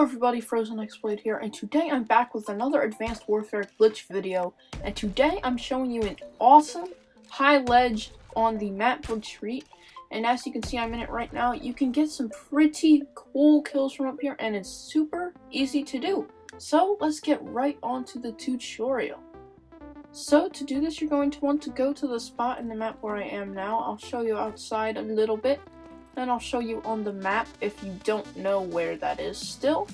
everybody, Frozen X-Blade here, and today I'm back with another Advanced Warfare glitch video, and today I'm showing you an awesome high ledge on the map retreat, and as you can see I'm in it right now, you can get some pretty cool kills from up here, and it's super easy to do. So let's get right onto the tutorial. So to do this, you're going to want to go to the spot in the map where I am now. I'll show you outside a little bit. Then I'll show you on the map if you don't know where that is still.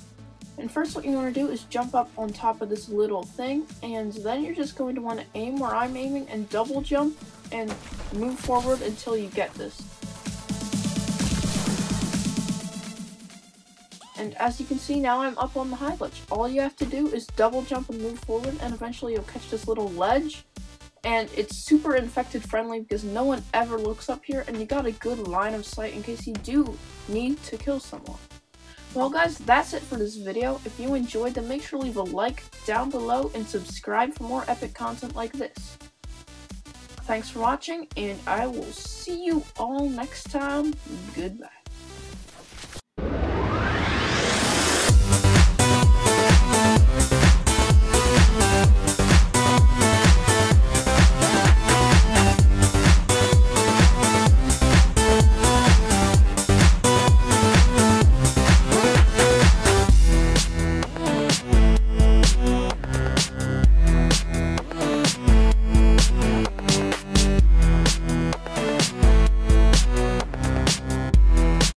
And first what you want to do is jump up on top of this little thing, and then you're just going to want to aim where I'm aiming and double jump and move forward until you get this. And as you can see now I'm up on the high ledge. All you have to do is double jump and move forward and eventually you'll catch this little ledge and it's super infected friendly because no one ever looks up here and you got a good line of sight in case you do need to kill someone. Well guys, that's it for this video. If you enjoyed then make sure to leave a like down below and subscribe for more epic content like this. Thanks for watching and I will see you all next time. Goodbye.